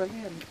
brilliant.